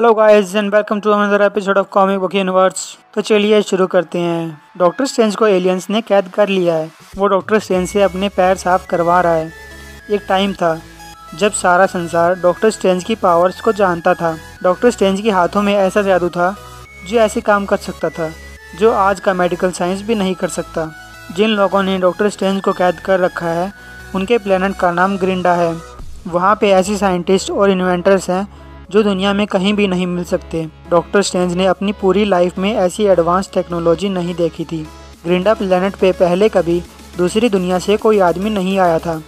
Hello guys and welcome to another episode of comic book universe तो चलिए शुरू करते हैं। डॉक्टर स्ट्रेंज को एलियंस ने कैद कर लिया है। वो डॉक्टर स्ट्रेंज से अपने पैर साफ़ करवा रहा है। एक टाइम था, जब सारा संसार डॉक्टर स्ट्रेंज की पावर्स को जानता था। डॉक्टर स्ट्रेंज के हाथों में ऐसा जादू था, जो ऐसे काम कर सकता था, जो आज का मेडिकल साइंस भी नहीं कर सकता। जिन लोगों ने डॉक्टर स्ट्रेंज को कैद कर रखा है, उनके प्लेनेट का नाम ग्रिंडा है। वहाँ पे ऐसे साइंटिस्ट और इन्वेंटर्स हैं जो दुनिया में कहीं भी नहीं मिल सकते। डॉक्टर स्ट्रेंज ने अपनी पूरी लाइफ में ऐसी एडवांस टेक्नोलॉजी नहीं देखी थी। ग्रिंडा प्लेनेट पे पहले कभी दूसरी दुनिया से कोई आदमी नहीं आया था।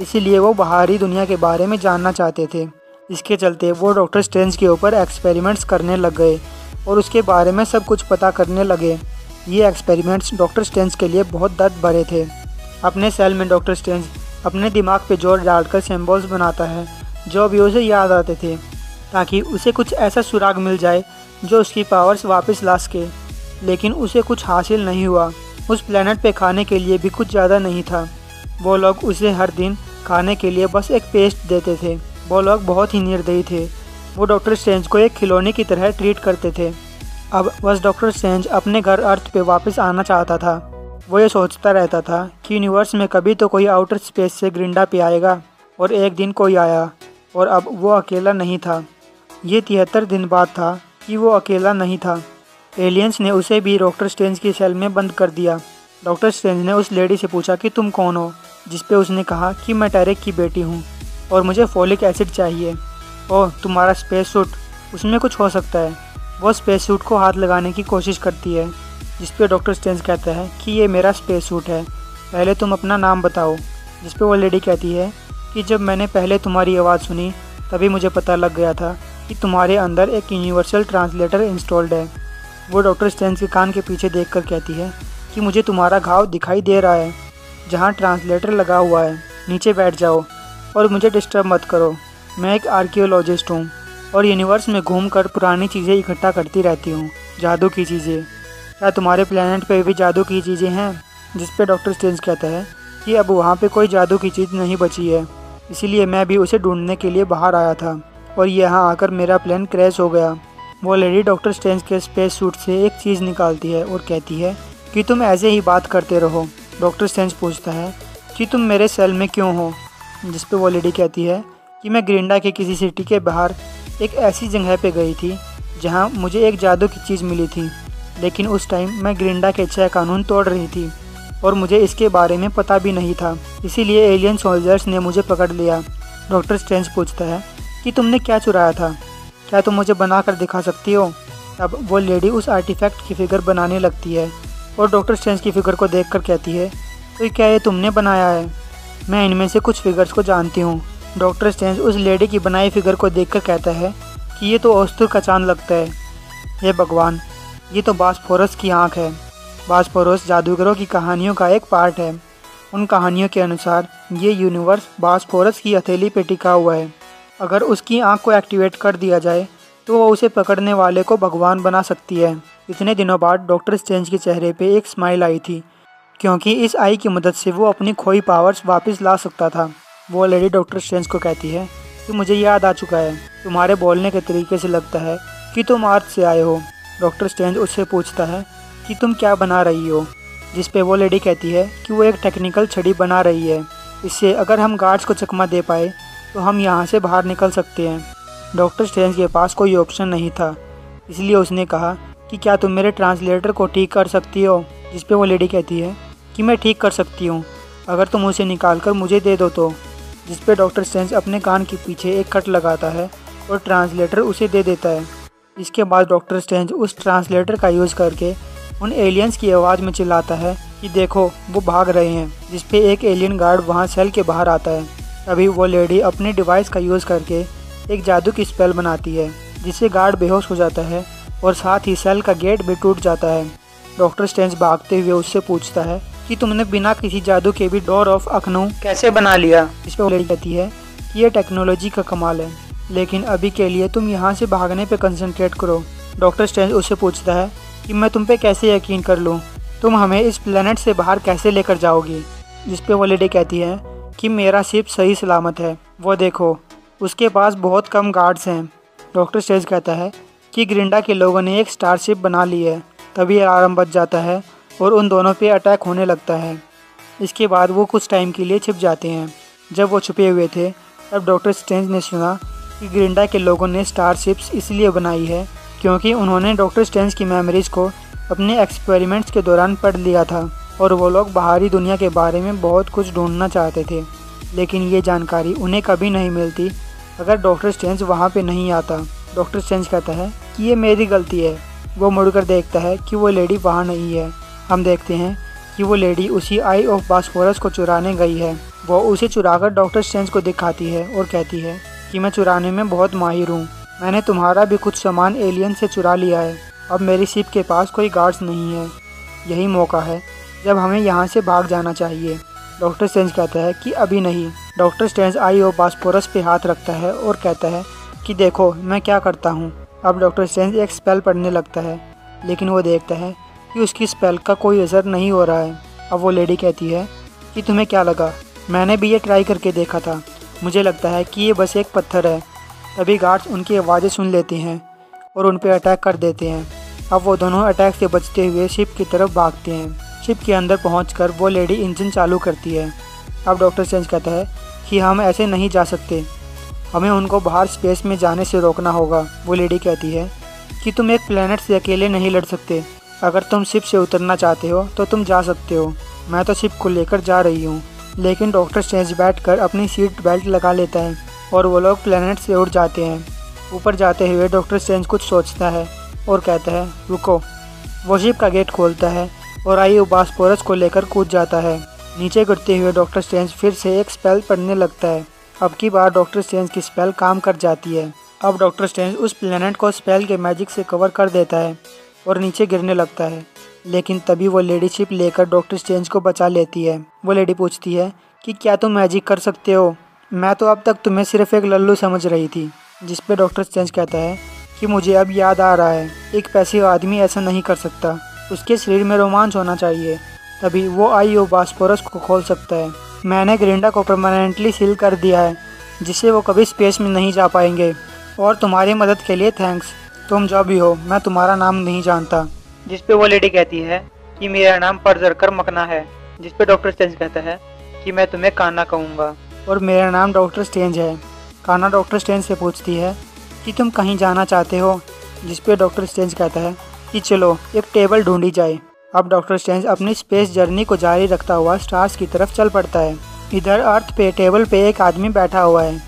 इसीलिए वो बाहरी दुनिया के बारे में जानना चाहते थे। इसके चलते वो डॉक्टर स्ट्रेंज के ऊपर एक्सपेरिमेंट्स करने लग गए और उसके बारे में सब कुछ पता करने लगे। ये एक्सपेरिमेंट्स डॉक्टर स्ट्रेंज के लिए बहुत दर्द भरे थे। अपने सेल में डॉक्टर स्ट्रेंज अपने दिमाग पे ज़ोर डालकर सिम्बल्स बनाता है, जो अभी उसे याद आते थे। ताकि उसे कुछ ऐसा सुराग मिल जाए जो उसकी पावर्स वापस ला सके। लेकिन उसे कुछ हासिल नहीं हुआ। उस प्लेनेट पे खाने के लिए भी कुछ ज़्यादा नहीं था। वो लोग उसे हर दिन खाने के लिए बस एक पेस्ट देते थे। वो लोग बहुत ही निर्दयी थे। वो डॉक्टर स्ट्रेंज को एक खिलौने की तरह ट्रीट करते थे। अब बस डॉक्टर स्ट्रेंज अपने घर अर्थ पे वापस आना चाहता था। वो ये सोचता रहता था कि यूनिवर्स में कभी तो कोई आउटर स्पेस से ग्रिंडा पे आएगा और एक दिन कोई आया। और अब वो अकेला नहीं था। ये तिहत्तर दिन बाद था कि वो अकेला नहीं था। एलियंस ने उसे भी डॉक्टर स्ट्रेंज की सेल में बंद कर दिया। डॉक्टर स्ट्रेंज ने उस लेडी से पूछा कि तुम कौन हो? जिस पे उसने कहा कि मैं टैरिक की बेटी हूँ और मुझे फोलिक एसिड चाहिए। ओह, तुम्हारा स्पेस सूट उसमें कुछ हो सकता है। वो स्पेस सूट को हाथ लगाने की कोशिश करती है जिस पे डॉक्टर स्ट्रेंज कहता है कि ये मेरा स्पेस सूट है। पहले तुम अपना नाम बताओ जिस पे वो लेडी कहती है कि जब मैंने पहले तुम्हारी आवाज़ सुनी, तभी मुझे पता लग गया था कि तुम्हारे अंदर एक यूनिवर्सल ट्रांसलेटर इंस्टॉल्ड है। वो डॉक्टर स्टेंस के कान के पीछे देख कर कहती है कि मुझे तुम्हारा घाव दिखाई दे रहा है, जहाँ ट्रांसलेटर लगा हुआ है। नीचे बैठ जाओ और मुझे डिस्टर्ब मत करो। मैं एक आर्कियोलॉजिस्ट हूँ और यूनिवर्स में घूम कर पुरानी चीज़ें इकट्ठा करती रहती हूँ, जादू की चीज़ें। क्या तुम्हारे प्लानट पे भी जादू की चीज़ें हैं? जिस पे डॉक्टर स्टेंस कहता है कि अब वहाँ पे कोई जादू की चीज़ नहीं बची है, इसीलिए मैं भी उसे ढूँढने के लिए बाहर आया था। और यहाँ आकर मेरा प्लान क्रैश हो गया। वो लेडी डॉक्टर स्ट्रेंज के स्पेस सूट से एक चीज़ निकालती है और कहती है कि तुम ऐसे ही बात करते रहो। डॉक्टर स्ट्रेंज पूछता है कि तुम मेरे सेल में क्यों हो? जिस पे वो लेडी कहती है कि मैं ग्रिंडा के किसी सिटी के बाहर एक ऐसी जगह पे गई थी, जहाँ मुझे एक जादू की चीज़ मिली थी। लेकिन उस टाइम मैं ग्रिंडा के छह कानून तोड़ रही थी और मुझे इसके बारे में पता भी नहीं था। इसीलिए एलियन सोल्जर्स ने मुझे पकड़ लिया। डॉक्टर स्ट्रेंज पूछता है कि तुमने क्या चुराया था? क्या तुम मुझे बना कर दिखा सकती हो? अब वो लेडी उस आर्टिफैक्ट की फिगर बनाने लगती है और डॉक्टर स्ट्रेंज की फिगर को देख कर कहती है तो क्या ये तुमने बनाया है? मैं इनमें से कुछ फिगर्स को जानती हूँ। डॉक्टर स्ट्रेंज उस लेडी की बनाई फिगर को देखकर कहता है कि ये तो औस्तुर का चाँद लगता है। हे भगवान, ये तो बासफोरस की आँख है। बासफोरस जादूगरों की कहानियों का एक पार्ट है। उन कहानियों के अनुसार ये यूनिवर्स बासफोरस की हथेली पे टिका हुआ है। अगर उसकी आँख को एक्टिवेट कर दिया जाए तो वह उसे पकड़ने वाले को भगवान बना सकती है। इतने दिनों बाद डॉक्टर स्ट्रेंज के चेहरे पे एक स्माइल आई थी, क्योंकि इस आई की मदद से वो अपनी खोई पावर्स वापस ला सकता था। वो लेडी डॉक्टर स्ट्रेंज को कहती है कि मुझे याद आ चुका है। तुम्हारे बोलने के तरीके से लगता है कि तुम अर्थ से आए हो डॉक्टर स्ट्रेंज उससे पूछता है कि तुम क्या बना रही हो जिस पे वो लेडी कहती है कि वो एक टेक्निकल छड़ी बना रही है। इससे अगर हम गार्ड्स को चकमा दे पाए तो हम यहाँ से बाहर निकल सकते हैं। डॉक्टर स्ट्रेंज के पास कोई ऑप्शन नहीं था। इसलिए उसने कहा कि क्या तुम मेरे ट्रांसलेटर को ठीक कर सकती हो? जिस पे वो लेडी कहती है कि मैं ठीक कर सकती हूँ। अगर तुम उसे निकाल कर मुझे दे दो तो? जिस पे डॉक्टर स्ट्रेंज अपने कान के पीछे एक कट लगाता है और ट्रांसलेटर उसे दे देता है। इसके बाद डॉक्टर स्ट्रेंज उस ट्रांसलेटर का यूज़ करके उन एलियंस की आवाज़ में चिल्लाता है कि देखो, वो भाग रहे हैं, जिसपे एक एलियन गार्ड वहाँ सेल के बाहर आता है। तभी वो लेडी अपने डिवाइस का यूज़ करके एक जादू की स्पेल बनाती है जिससे गार्ड बेहोश हो जाता है और साथ ही सेल का गेट भी टूट जाता है। डॉक्टर स्टेंज भागते हुए उससे पूछता है कि तुमने बिना किसी जादू के भी डोर ऑफ़ अखनू कैसे बना लिया? इस पर लेडी कहती है कि यह टेक्नोलॉजी का कमाल है लेकिन अभी के लिए तुम यहाँ से भागने पर कंसंट्रेट करो। डॉक्टर स्टेंज उससे पूछता है कि मैं तुम पे कैसे यकीन कर लूँ? तुम हमें इस प्लेनेट से बाहर कैसे लेकर जाओगी? जिस पे वो लेडी कहती है कि मेरा शिप सही सलामत है। वो देखो, उसके पास बहुत कम गार्ड्स हैं। डॉक्टर स्ट्रेंज कहता है कि ग्रिंडा के लोगों ने एक स्टारशिप बना ली है। तभी अलार्म बच जाता है और उन दोनों पे अटैक होने लगता है। इसके बाद वो कुछ टाइम के लिए छिप जाते हैं। जब वो छुपे हुए थे, तब डॉक्टर स्टेंज ने सुना कि ग्रिंडा के लोगों ने स्टारशिप्स इसलिए बनाई है क्योंकि उन्होंने डॉक्टर स्टेंज की मेमोरीज को अपने एक्सपेरिमेंट्स के दौरान पढ़ लिया था। और वो लोग बाहरी दुनिया के बारे में बहुत कुछ ढूंढना चाहते थे, लेकिन ये जानकारी उन्हें कभी नहीं मिलती। अगर डॉक्टर स्ट्रेंज वहाँ पे नहीं आता, डॉक्टर स्ट्रेंज कहता है कि ये मेरी गलती है। वो मुड़कर देखता है कि वो लेडी वहाँ नहीं है। हम देखते हैं कि वो लेडी उसी आई ऑफ़ बास्फोरस को चुराने गई है। वो उसे चुराकर डॉक्टर स्ट्रेंज को दिखाती है और कहती है कि मैं चुराने में बहुत माहिर हूँ। मैंने तुम्हारा भी कुछ सामान एलियन से चुरा लिया है। अब मेरी शिप के पास कोई गार्ड्स नहीं है। यही मौका है जब हमें यहाँ से भाग जाना चाहिए। डॉक्टर स्ट्रेंज कहता है कि अभी नहीं। डॉक्टर स्टेंज आई और बास्पोरस पे हाथ रखता है और कहता है कि देखो, मैं क्या करता हूँ। अब डॉक्टर स्ट्रेंज एक स्पेल पढ़ने लगता है, लेकिन वो देखता है कि उसकी स्पेल का कोई असर नहीं हो रहा है। अब वो लेडी कहती है कि तुम्हें क्या लगा? मैंने भी ये ट्राई करके देखा था। मुझे लगता है कि ये बस एक पत्थर है। तभी गार्ड्स उनकी आवाज़ें सुन लेते हैं और उन पर अटैक कर देते हैं। अब वो दोनों अटैक से बचते हुए शिप की तरफ़ भागते हैं। शिप के अंदर पहुंचकर वो लेडी इंजन चालू करती है। अब डॉक्टर चेंज कहता है कि हम ऐसे नहीं जा सकते। हमें उनको बाहर स्पेस में जाने से रोकना होगा। वो लेडी कहती है कि तुम एक प्लेनेट से अकेले नहीं लड़ सकते। अगर तुम शिप से उतरना चाहते हो तो तुम जा सकते हो। मैं तो शिप को लेकर जा रही हूँ। लेकिन डॉक्टर चेंज बैठ कर अपनी सीट बेल्ट लगा लेता है और वो लोग प्लानट से उड़ जाते हैं। ऊपर जाते हुए डॉक्टर चेंज कुछ सोचता है और कहता है, रुको। वो शिप का गेट खोलता है और आई बास्पोरस को लेकर कूद जाता है। नीचे गिरते हुए डॉक्टर स्ट्रेंज फिर से एक स्पेल पढ़ने लगता है। अब की बार डॉक्टर स्ट्रेंज की स्पेल काम कर जाती है। अब डॉक्टर स्ट्रेंज उस प्लेनेट को स्पेल के मैजिक से कवर कर देता है और नीचे गिरने लगता है। लेकिन तभी वो लेडी शिप लेकर डॉक्टर स्ट्रेंज को बचा लेती है। वो लेडी पूछती है कि क्या तुम मैजिक कर सकते हो? मैं तो अब तक तुम्हें सिर्फ़ एक लल्लू समझ रही थी, जिस पे डॉक्टर स्ट्रेंज कहता है कि मुझे अब याद आ रहा है, एक पैसे आदमी ऐसा नहीं कर सकता। उसके शरीर में रोमांच होना चाहिए। तभी वो आई ओ बास्पोरस को खोल सकता है। मैंने ग्रिंडा को परमानेंटली सील कर दिया है जिससे वो कभी स्पेस में नहीं जा पाएँगे। और तुम्हारी मदद के लिए थैंक्स तुम जो भी हो मैं तुम्हारा नाम नहीं जानता। जिस पे वो लेडी कहती है कि मेरा नाम परजरकर मकना है जिस पे डॉक्टर स्टेंज कहता है कि मैं तुम्हें काना कहूँगा। और मेरा नाम डॉक्टर स्टेंज है। काना डॉक्टर स्टेंज से पूछती है कि तुम कहीं जाना चाहते हो जिस पे डॉक्टर स्टेंज कहता है कि चलो, एक टेबल ढूंढी जाए। अब डॉक्टर स्ट्रेंज अपनी स्पेस जर्नी को जारी रखता हुआ स्टार्स की तरफ़ चल पड़ता है। इधर अर्थ पे, टेबल पे एक आदमी बैठा हुआ है।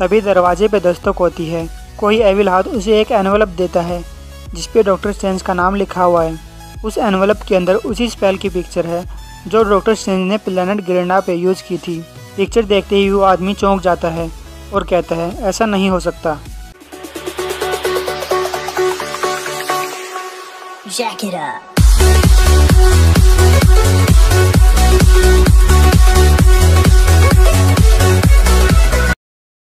तभी दरवाजे पे दस्तक होती है। कोई एविल हाथ उसे एक एनवलप देता है, जिसपे डॉक्टर स्ट्रेंज का नाम लिखा हुआ है। उस एनवलप के अंदर उसी स्पेल की पिक्चर है, जो डॉक्टर स्ट्रेंज ने प्लानट ग्रेंडा पे यूज़ की थी। पिक्चर देखते ही वो आदमी चौंक जाता है और कहता है, ऐसा नहीं हो सकता। Jack it up.